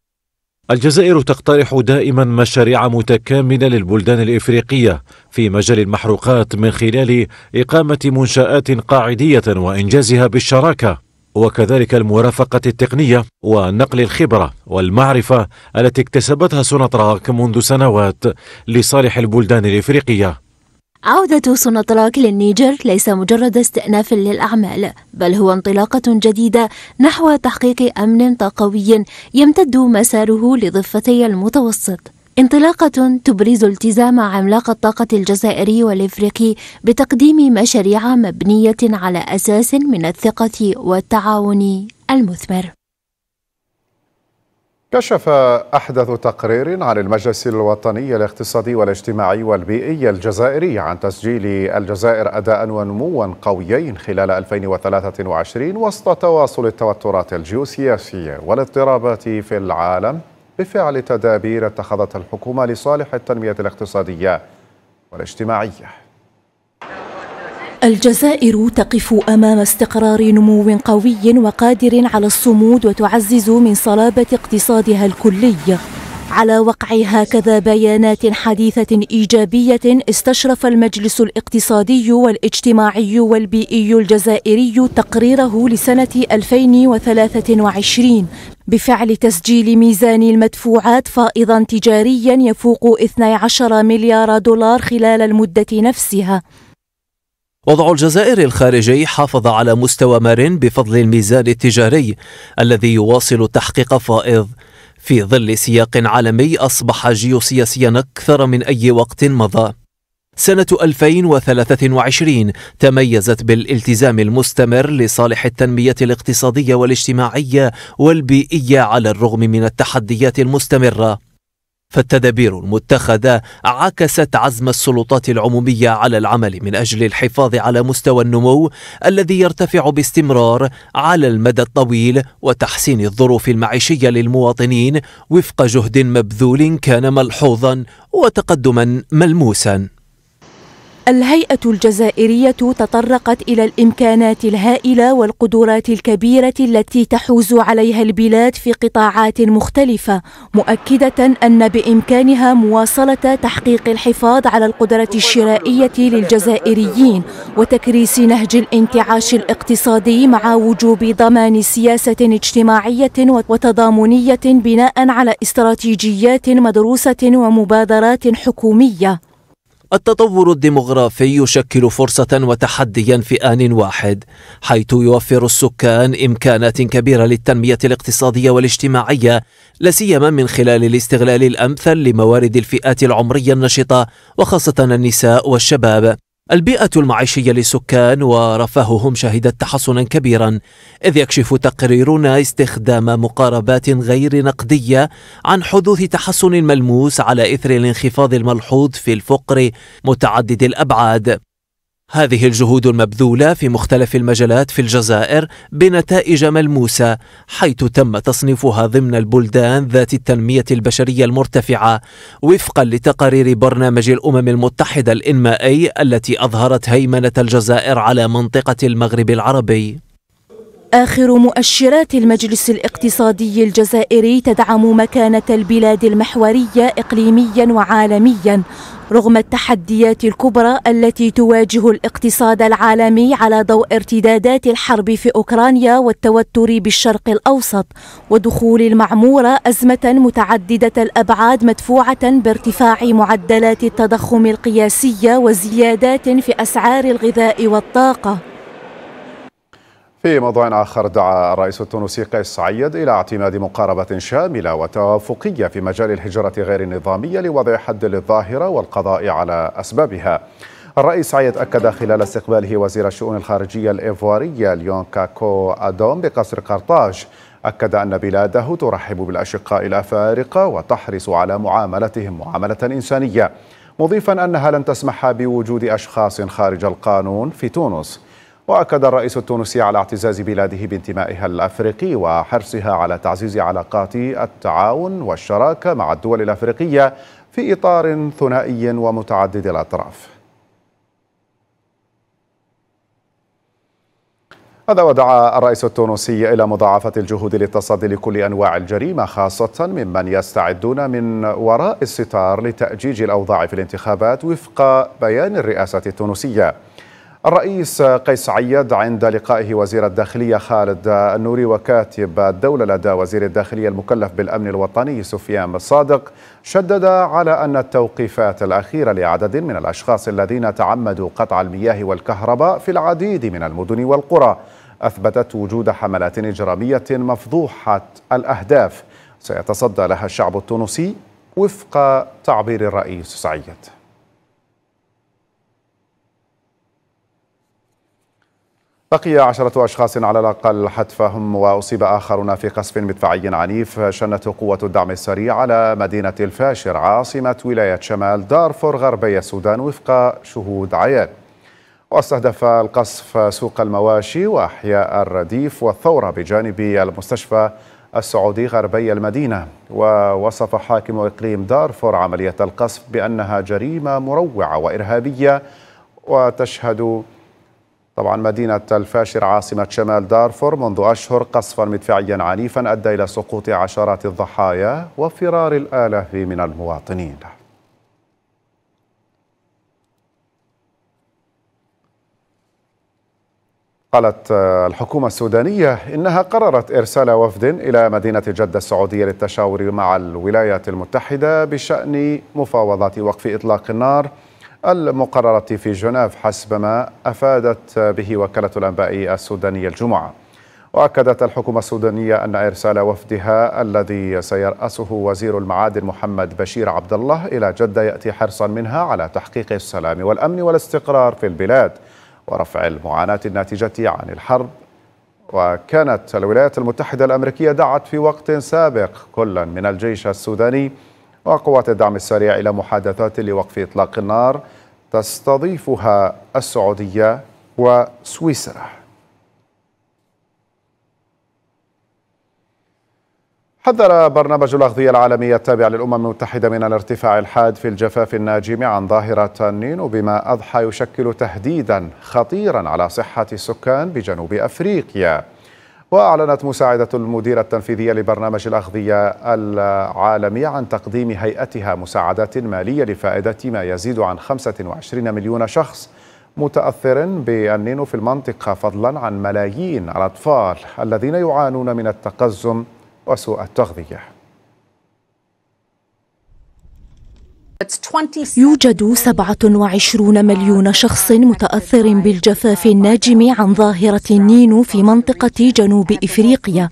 [SPEAKER 15] الجزائر تقترح دائما مشاريع متكاملة للبلدان الإفريقية في مجال المحروقات من خلال إقامة منشآت قاعدية وإنجازها بالشراكة وكذلك المرافقة التقنية ونقل الخبرة والمعرفة التي اكتسبتها سوناتراك منذ سنوات لصالح البلدان الإفريقية.
[SPEAKER 14] عودة سوناتراك للنيجر ليس مجرد استئناف للأعمال بل هو انطلاقة جديدة نحو تحقيق أمن طاقوي يمتد مساره لضفتي المتوسط. انطلاقة تبرز التزام عملاق الطاقة الجزائري والإفريقي بتقديم مشاريع مبنية على أساس من الثقة والتعاون المثمر.
[SPEAKER 1] كشف أحدث تقرير عن المجلس الوطني الاقتصادي والاجتماعي والبيئي الجزائري عن تسجيل الجزائر أداء ونموا قويين خلال 2023 وسط تواصل التوترات الجيوسياسية والاضطرابات في العالم بفعل تدابير اتخذتها الحكومة لصالح التنمية الاقتصادية والاجتماعية.
[SPEAKER 16] الجزائر تقف أمام استقرار نمو قوي وقادر على الصمود وتعزز من صلابة اقتصادها الكلي. على وقع هكذا بيانات حديثة إيجابية استشرف المجلس الاقتصادي والاجتماعي والبيئي الجزائري تقريره لسنة 2023 بفعل تسجيل ميزان المدفوعات فائضا تجاريا يفوق 12 مليار دولار خلال المدة نفسها.
[SPEAKER 17] وضع الجزائر الخارجي حافظ على مستوى مر بفضل الميزان التجاري الذي يواصل تحقيق فائض. في ظل سياق عالمي أصبح جيوسياسيا أكثر من أي وقت مضى. سنة 2023 تميزت بالالتزام المستمر لصالح التنمية الاقتصادية والاجتماعية والبيئية على الرغم من التحديات المستمرة. فالتدابير المتخذة عكست عزم السلطات العمومية على العمل من أجل الحفاظ على مستوى النمو الذي يرتفع باستمرار على المدى الطويل وتحسين الظروف المعيشية للمواطنين وفق جهد مبذول كان ملحوظا وتقدما ملموسا.
[SPEAKER 16] الهيئة الجزائرية تطرقت إلى الإمكانات الهائلة والقدرات الكبيرة التي تحوز عليها البلاد في قطاعات مختلفة، مؤكدة أن بإمكانها مواصلة تحقيق الحفاظ على القدرة الشرائية للجزائريين وتكريس نهج الانتعاش الاقتصادي مع وجوب ضمان سياسة اجتماعية وتضامنية بناء على استراتيجيات مدروسة ومبادرات حكومية.
[SPEAKER 17] التطور الديمغرافي يشكل فرصة وتحديا في آن واحد، حيث يوفر السكان إمكانات كبيرة للتنمية الاقتصادية والاجتماعية، لا سيما من خلال الاستغلال الأمثل لموارد الفئات العمرية النشطة وخاصة النساء والشباب. البيئة المعيشية للسكان ورفاههم شهدت تحسنا كبيرا إذ يكشف تقريرنا استخدام مقاربات غير نقدية عن حدوث تحسن ملموس على إثر الانخفاض الملحوظ في الفقر متعدد الأبعاد. هذه الجهود المبذولة في مختلف المجالات في الجزائر بنتائج ملموسة حيث تم تصنيفها ضمن البلدان ذات التنمية البشرية المرتفعة وفقا لتقارير برنامج الأمم المتحدة الإنمائي التي أظهرت هيمنة الجزائر على منطقة المغرب العربي.
[SPEAKER 16] آخر مؤشرات المجلس الاقتصادي الجزائري تدعم مكانة البلاد المحورية إقليميا وعالميا رغم التحديات الكبرى التي تواجه الاقتصاد العالمي على ضوء ارتدادات الحرب في أوكرانيا والتوتر بالشرق الأوسط ودخول المعمورة أزمة متعددة الأبعاد مدفوعة بارتفاع معدلات التضخم القياسية وزيادات في أسعار الغذاء والطاقة.
[SPEAKER 1] في موضوع آخر دعا الرئيس التونسي قيس سعيد إلى اعتماد مقاربة شاملة وتوافقية في مجال الهجرة غير النظامية لوضع حد للظاهرة والقضاء على أسبابها. الرئيس سعيد أكد خلال استقباله وزير الشؤون الخارجية الإيفوارية ليون كاكو أدوم بقصر قرطاج أكد أن بلاده ترحب بالأشقاء الأفارقة وتحرص على معاملتهم معاملة إنسانية مضيفا أنها لن تسمح بوجود أشخاص خارج القانون في تونس. وأكد الرئيس التونسي على اعتزاز بلاده بانتمائها الأفريقي وحرصها على تعزيز علاقات التعاون والشراكة مع الدول الأفريقية في إطار ثنائي ومتعدد الأطراف. هذا ودعا الرئيس التونسي إلى مضاعفة الجهود للتصدي لكل أنواع الجريمة خاصة ممن يستعدون من وراء الستار لتأجيج الأوضاع في الانتخابات وفق بيان الرئاسة التونسية. الرئيس قيس سعيد عند لقائه وزير الداخلية خالد النوري وكاتب الدولة لدى وزير الداخلية المكلف بالأمن الوطني سفيان الصادق شدد على أن التوقيفات الأخيرة لعدد من الأشخاص الذين تعمدوا قطع المياه والكهرباء في العديد من المدن والقرى أثبتت وجود حملات إجرامية مفضوحة الأهداف. سيتصدى لها الشعب التونسي وفق تعبير الرئيس سعيد. بقي عشرة أشخاص على الأقل حتفهم وأصيب آخرون في قصف مدفعي عنيف. شنته قوة الدعم السريع على مدينة الفاشر عاصمة ولاية شمال دارفور غربي السودان وفق شهود عيان. واستهدف القصف سوق المواشي وأحياء الرديف والثورة بجانب المستشفى السعودي غربي المدينة. ووصف حاكم إقليم دارفور عملية القصف بأنها جريمة مروعة وإرهابية وتشهد طبعا مدينة الفاشر عاصمة شمال دارفور منذ أشهر قصفا مدفعيا عنيفا أدى إلى سقوط عشرات الضحايا وفرار الآلاف من المواطنين. قالت الحكومة السودانية إنها قررت إرسال وفد إلى مدينة جدة السعودية للتشاور مع الولايات المتحدة بشأن مفاوضات وقف إطلاق النار المقررة في جنيف حسب ما أفادت به وكالة الأنباء السودانية الجمعة. وأكدت الحكومة السودانية أن إرسال وفدها الذي سيرأسه وزير المعادن محمد بشير عبد الله إلى جدة يأتي حرصا منها على تحقيق السلام والأمن والاستقرار في البلاد ورفع المعاناة الناتجة عن الحرب. وكانت الولايات المتحدة الأمريكية دعت في وقت سابق كلا من الجيش السوداني وقوات الدعم السريع إلى محادثات لوقف إطلاق النار تستضيفها السعودية وسويسرا. حذر برنامج الأغذية العالمي التابع للأمم المتحدة من الارتفاع الحاد في الجفاف الناجم عن ظاهرة النينو بما أضحى يشكل تهديدا خطيرا على صحة السكان بجنوب أفريقيا. وأعلنت مساعدة المديرة التنفيذية لبرنامج الأغذية العالمي عن تقديم هيئتها مساعدات مالية لفائدة ما يزيد عن 25 مليون شخص متأثر بالنينو في المنطقة فضلا عن ملايين الأطفال الذين يعانون من التقزم وسوء التغذية.
[SPEAKER 16] يوجد 27 مليون شخص متأثر بالجفاف الناجم عن ظاهرة النينو في منطقة جنوب إفريقيا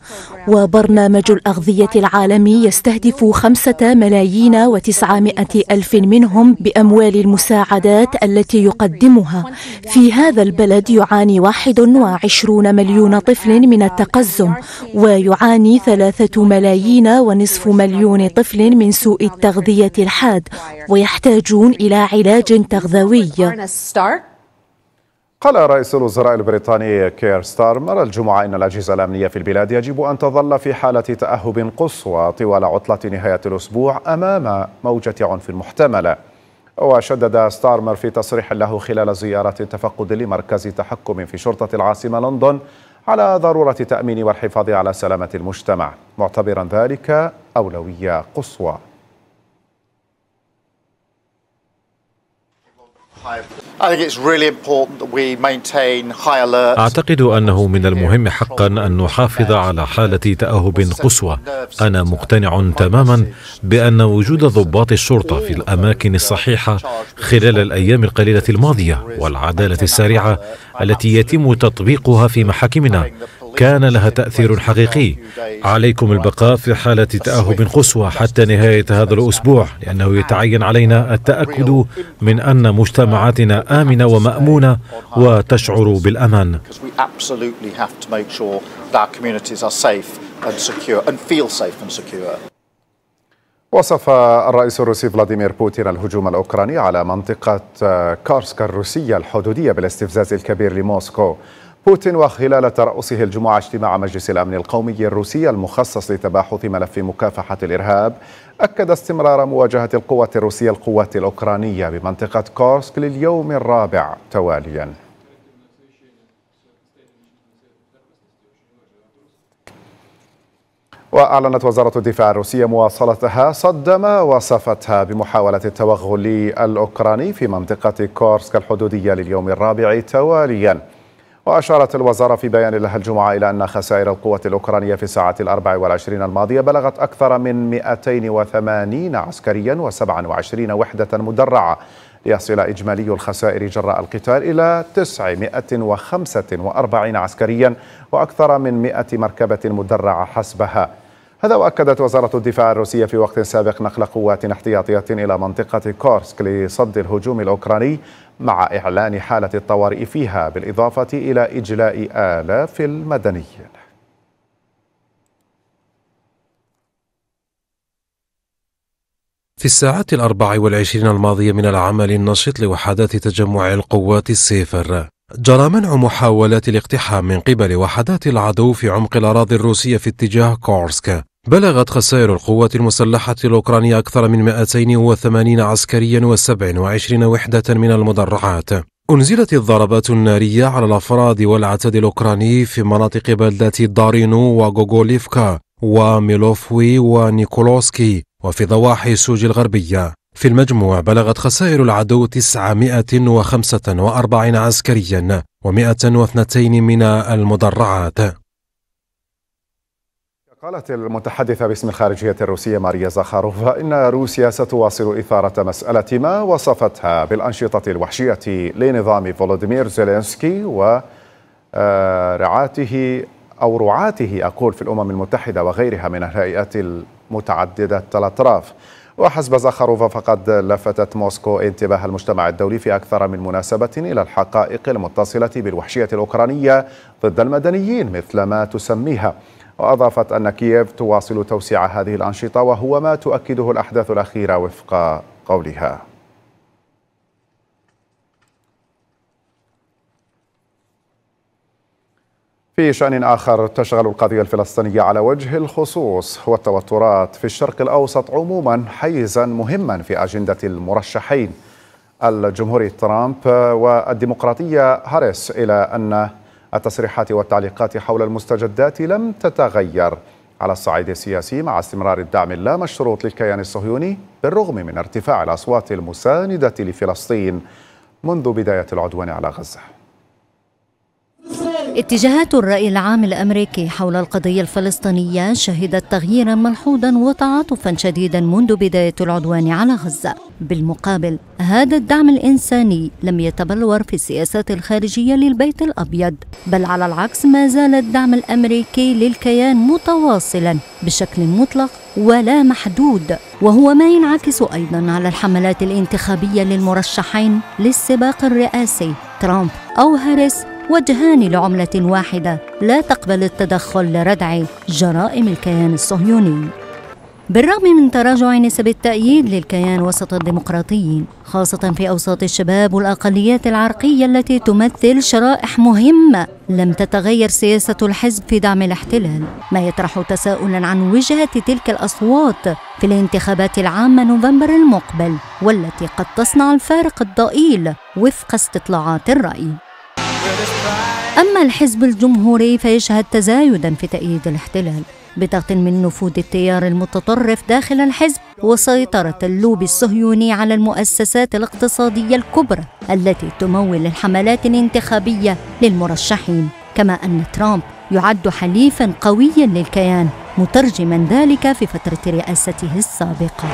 [SPEAKER 16] وبرنامج الأغذية العالمي يستهدف خمسة ملايين وتسعمائة ألف منهم بأموال المساعدات التي يقدمها. في هذا البلد يعاني 21 مليون طفل من التقزم ويعاني ثلاثة ملايين ونصف مليون طفل من سوء التغذية الحاد ويحتاجون إلى علاج تغذوي.
[SPEAKER 1] قال رئيس الوزراء البريطاني كير ستارمر الجمعة إن الأجهزة الأمنية في البلاد يجب أن تظل في حالة تأهب قصوى طوال عطلة نهاية الأسبوع أمام موجة عنف محتملة. وشدد ستارمر في تصريح له خلال زيارة تفقد لمركز تحكم في شرطة العاصمة لندن على ضرورة تأمين والحفاظ على سلامة المجتمع. معتبرا ذلك أولوية قصوى.
[SPEAKER 18] أعتقد أنه من المهم حقا أن نحافظ على حالة تأهب قصوى أنا مقتنع تماما بأن وجود ضباط الشرطة في الأماكن الصحيحة خلال الأيام القليلة الماضية والعدالة السريعة التي يتم تطبيقها في محاكمنا. كان لها تأثير حقيقي. عليكم البقاء في حالة تأهب قصوى حتى نهاية هذا الأسبوع لأنه يتعين علينا التأكد من أن مجتمعاتنا آمنة ومأمونة وتشعر بالأمان.
[SPEAKER 1] وصف الرئيس الروسي فلاديمير بوتين الهجوم الأوكراني على منطقة كارسك الروسية الحدودية بالاستفزاز الكبير لموسكو. بوتين وخلال ترأسه الجمعة اجتماع مجلس الأمن القومي الروسي المخصص لتباحث ملف مكافحة الإرهاب أكد استمرار مواجهة القوات الروسية القوات الأوكرانية بمنطقة كورسك لليوم الرابع توالياً. وأعلنت وزارة الدفاع الروسية مواصلتها صد ما وصفتها بمحاولة التوغل الأوكراني في منطقة كورسك الحدودية لليوم الرابع توالياً. وأشارت الوزارة في بيان لها الجمعة إلى أن خسائر القوة الأوكرانية في الساعات الأربع والعشرين الماضية بلغت أكثر من 280 عسكريا و27 وحدة مدرعة. ليصل إجمالي الخسائر جراء القتال إلى 945 عسكريا وأكثر من 100 مركبة مدرعة حسبها. هذا وأكدت وزارة الدفاع الروسية في وقت سابق نقل قوات احتياطية إلى منطقة كورسك لصد الهجوم الأوكراني مع إعلان حالة الطوارئ فيها بالإضافة إلى إجلاء آلاف المدنيين.
[SPEAKER 8] في الساعات الأربع والعشرين الماضية من العمل النشط لوحدات تجمع القوات السيفر جرى منع محاولات الاقتحام من قبل وحدات العدو في عمق الأراضي الروسية في اتجاه كورسك. بلغت خسائر القوات المسلحة الأوكرانية أكثر من 280 عسكريا و27 وحدة من المدرعات. أنزلت الضربات النارية على الأفراد والعتاد الأوكراني في مناطق بلدة دارينو وغوغوليفكا وميلوفوي ونيكولوسكي وفي ضواحي سوج الغربية. في المجموع بلغت خسائر العدو 945 عسكريا و102 من المدرعات.
[SPEAKER 1] قالت المتحدثة باسم الخارجية الروسية ماريا زاخاروفا إن روسيا ستواصل إثارة مسألة ما وصفتها بالأنشطة الوحشية لنظام فولوديمير زيلينسكي ورعاته أو رعاته أقول في الأمم المتحدة وغيرها من الهيئات المتعددة الأطراف. وحسب زخروفا فقد لفتت موسكو انتباه المجتمع الدولي في أكثر من مناسبة إلى الحقائق المتصلة بالوحشية الأوكرانية ضد المدنيين مثل ما تسميها. وأضافت أن كييف تواصل توسيع هذه الأنشطة وهو ما تؤكده الأحداث الأخيرة وفق قولها. في شأن آخر تشغل القضية الفلسطينية على وجه الخصوص والتوترات في الشرق الأوسط عموما حيزا مهما في أجندة المرشحين. الجمهوري ترامب والديمقراطية هاريس إلى أن التصريحات والتعليقات حول المستجدات لم تتغير. على الصعيد السياسي مع استمرار الدعم اللامشروط للكيان الصهيوني بالرغم من ارتفاع الأصوات المساندة لفلسطين منذ بداية العدوان على غزة.
[SPEAKER 19] اتجاهات الرأي العام الأمريكي حول القضية الفلسطينية شهدت تغييرا ملحوظا وتعاطفا شديدا منذ بداية العدوان على غزة. بالمقابل هذا الدعم الإنساني لم يتبلور في السياسات الخارجية للبيت الأبيض بل على العكس ما زال الدعم الأمريكي للكيان متواصلا بشكل مطلق ولا محدود. وهو ما ينعكس أيضا على الحملات الانتخابية للمرشحين للسباق الرئاسي ترامب أو هاريس وجهان لعملة واحدة لا تقبل التدخل لردع جرائم الكيان الصهيوني. بالرغم من تراجع نسب التأييد للكيان وسط الديمقراطيين خاصة في أوساط الشباب والأقليات العرقية التي تمثل شرائح مهمة لم تتغير سياسة الحزب في دعم الاحتلال ما يطرح تساؤلا عن وجهة تلك الأصوات في الانتخابات العامة نوفمبر المقبل والتي قد تصنع الفارق الضئيل وفق استطلاعات الرأي. أما الحزب الجمهوري فيشهد تزايدا في تأييد الاحتلال بضغط من نفوذ التيار المتطرف داخل الحزب وسيطرة اللوبي الصهيوني على المؤسسات الاقتصادية الكبرى التي تمول الحملات الانتخابية للمرشحين. كما أن ترامب يعد حليفا قويا للكيان مترجما ذلك في فترة رئاسته السابقة.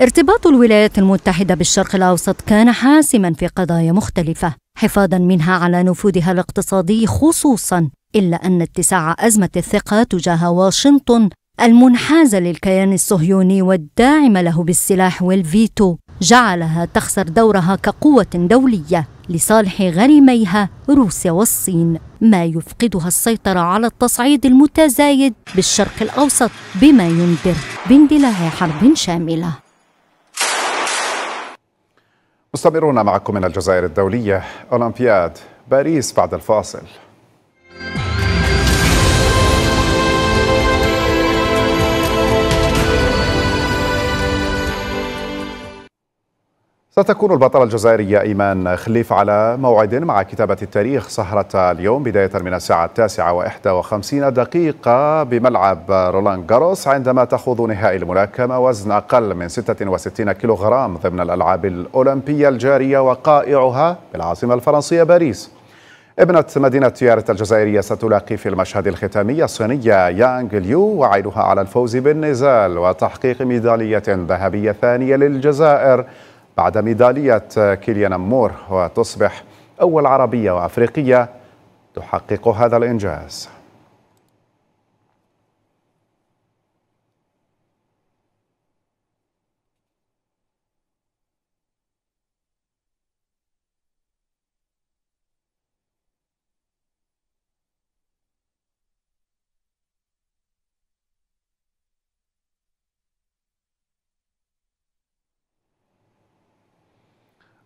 [SPEAKER 19] ارتباط الولايات المتحدة بالشرق الأوسط كان حاسما في قضايا مختلفة حفاظا منها على نفوذها الاقتصادي خصوصا إلا أن اتساع أزمة الثقة تجاه واشنطن المنحازة للكيان الصهيوني والداعم له بالسلاح والفيتو. جعلها تخسر دورها كقوة دولية لصالح غريميها روسيا والصين ما يفقدها السيطرة على التصعيد المتزايد بالشرق الأوسط بما ينذر باندلاع حرب شاملة.
[SPEAKER 1] مستمرون معكم من الجزائر الدولية. أولمبياد باريس بعد الفاصل. ستكون البطلة الجزائرية إيمان خليف على موعد مع كتابة التاريخ سهرة اليوم بداية من الساعة التاسعة وإحدى وخمسين دقيقة بملعب رولان جاروس عندما تخوض نهائي الملاكمة وزن أقل من 66 كيلوغرام ضمن الألعاب الأولمبية الجارية وقائعها بالعاصمة الفرنسية باريس. ابنة مدينة تيارة الجزائرية ستلاقي في المشهد الختامي الصينية يانغ ليو وعينها على الفوز بالنزال وتحقيق ميدالية ذهبية ثانية للجزائر. بعد ميدالية كيليان مور وتصبح أول عربية وأفريقية تحقق هذا الإنجاز.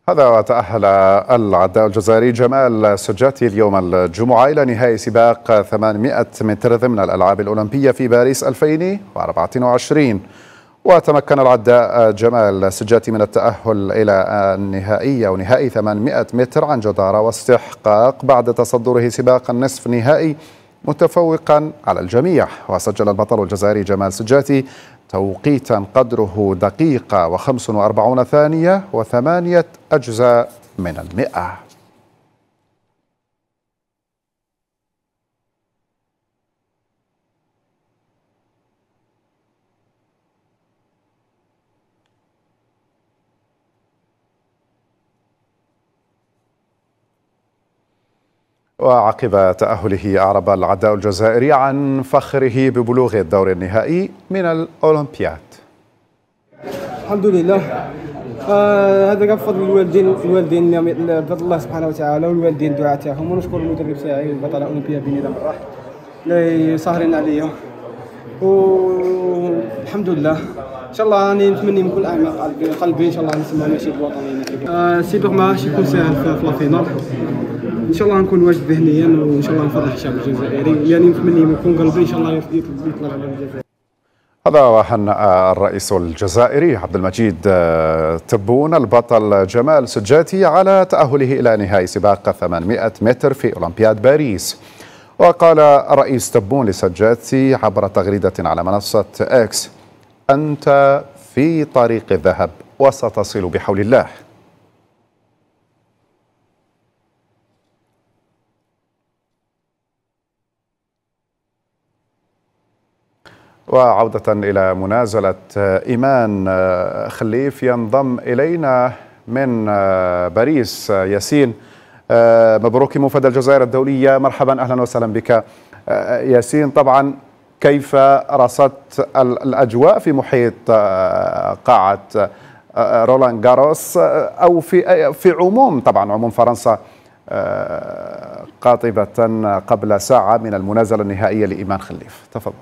[SPEAKER 1] هذا وتأهل العداء الجزائري جمال سجاتي اليوم الجمعة إلى نهائي سباق 800 متر ضمن الألعاب الأولمبية في باريس 2024 وتمكن العداء جمال سجاتي من التأهل إلى النهائي أو نهائي 800 متر عن جدارة واستحقاق بعد تصدره سباق النصف نهائي متفوقا على الجميع. وسجل البطل الجزائري جمال سجاتي توقيتا قدره دقيقة وخمس وأربعون ثانية وثمانية أجزاء من المئة. وعقب تأهله أعرب العداء الجزائري عن فخره ببلوغ الدور النهائي من الأولمبياد.
[SPEAKER 20] الحمد لله. آه هذا بفضل الوالدين الوالدين بفضل الله سبحانه وتعالى والوالدين الدعاء تاعهم ونشكر المدرب تاعي البطل الاولمبيه بني مرح اللي ساهرين عليا والحمد لله. إن شاء الله راني نتمني من كل أعماق قلبي إن شاء الله نسمع النشيد الوطني. آه سيبق ما راحش يكون سهل في لافينال إن شاء الله نكون واجد ذهنيا وإن شاء الله نفرح الشعب الجزائري يعني من كل قلبي إن شاء الله يطلع على الجزائر
[SPEAKER 1] هذا وهنأ الرئيس الجزائري عبد المجيد تبون البطل جمال سجاتي على تأهله إلى نهائي سباق 800 متر في أولمبياد باريس. وقال الرئيس تبون لسجاتي عبر تغريدة على منصة إكس أنت في طريق الذهب وستصل بحول الله. وعودة إلى منازلة إيمان خليف ينضم إلينا من باريس ياسين مبروك مفدى الجزائر الدولية مرحبا أهلا وسهلا بك. ياسين طبعا كيف رصدت الأجواء في محيط قاعة رولان جاروس؟ أو في في عموم طبعا عموم فرنسا قاطبة قبل ساعة من المنازلة النهائية لإيمان خليف. تفضل.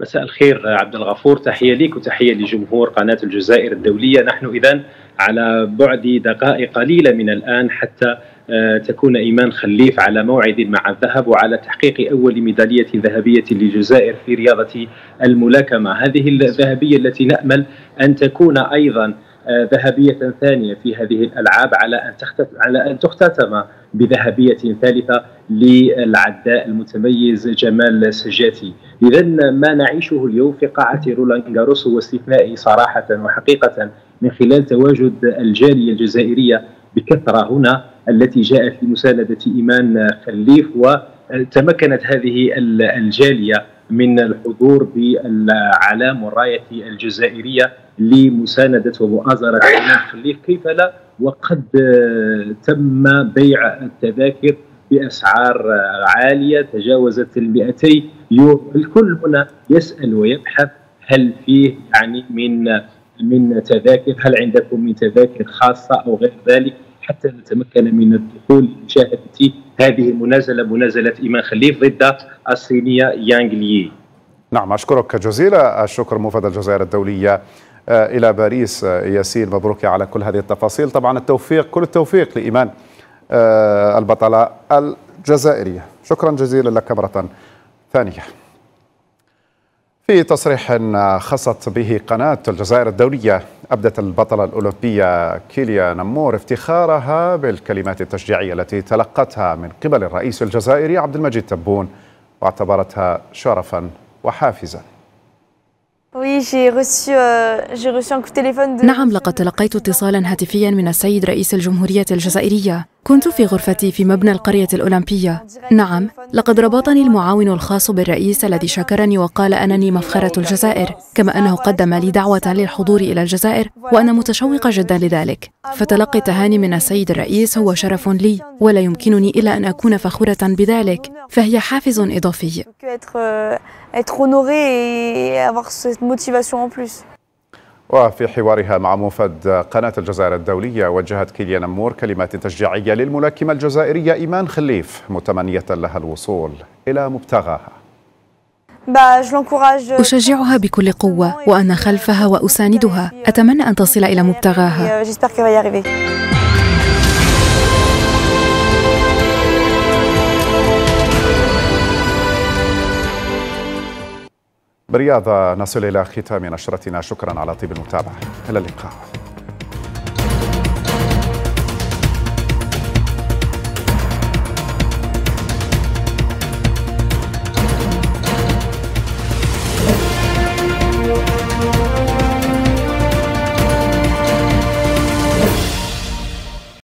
[SPEAKER 21] مساء الخير عبد الغفور. تحية لك وتحية لجمهور قناة الجزائر الدولية. نحن اذا على بعد دقائق قليلة من الآن حتى تكون إيمان خليف على موعد مع الذهب وعلى تحقيق أول ميدالية ذهبية للجزائر في رياضة الملاكمة. هذه الذهبية التي نأمل أن تكون أيضا ذهبية ثانية في هذه الألعاب على أن على أن تختتم بذهبية ثالثة للعداء المتميز جمال سجاتي. اذا ما نعيشه اليوم في قاعة رولان جاروس هو استثنائي صراحة وحقيقة من خلال تواجد الجالية الجزائرية بكثرة هنا التي جاءت لمسانده إيمان خليف وتمكنت هذه الجالية من الحضور بالعلام والراية الجزائرية لمساندة ومؤازرة إيمان خليف. كيف لا؟ وقد تم بيع التذاكر بأسعار عالية تجاوزت ال 200 الكل هنا يسأل ويبحث هل فيه يعني من من تذاكر هل عندكم من تذاكر خاصة أو غير ذلك؟ حتى نتمكن من الدخول لمشاهدة هذه المنازله منازله إيمان خليف ضد الصينية يانغ لي
[SPEAKER 1] نعم أشكرك جزيلا الشكر مفاد الجزائر الدولية إلى باريس ياسين مبروك على كل هذه التفاصيل. طبعا التوفيق كل التوفيق لإيمان البطلة الجزائرية. شكرا جزيلا لك مرة ثانية. في تصريح خصت به قناة الجزائر الدولية أبدت البطلة الأولمبية كيليا نمور افتخارها بالكلمات التشجيعية التي تلقتها من قبل الرئيس الجزائري عبد المجيد تبون واعتبرتها شرفا وحافزا.
[SPEAKER 22] نعم لقد تلقيت اتصالا هاتفيا من السيد رئيس الجمهورية الجزائرية. كنت في غرفتي في مبنى القرية الأولمبية. نعم لقد ربطني المعاون الخاص بالرئيس الذي شكرني وقال أنني مفخرة الجزائر كما أنه قدم لي دعوة للحضور إلى الجزائر وأنا متشوقة جدا لذلك. فتلقي التهاني من السيد الرئيس هو شرف لي ولا يمكنني إلا أن أكون فخورة بذلك فهي حافز إضافي.
[SPEAKER 23] Être honoré et avoir cette motivation en plus.
[SPEAKER 1] وفي حوارها مع موفد قناة الجزائر الدولية وجهت كيليا نمور كلمات تشجيعية للملاكمة الجزائرية إيمان خليف متمنية لها الوصول إلى مبتغاها.
[SPEAKER 22] أشجعها بكل قوة وأنا خلفها وأساندها. أتمنى أن تصل إلى مبتغاها.
[SPEAKER 1] برياضة نصل إلى ختام نشرتنا. شكرا على طيب المتابعة. إلى اللقاء.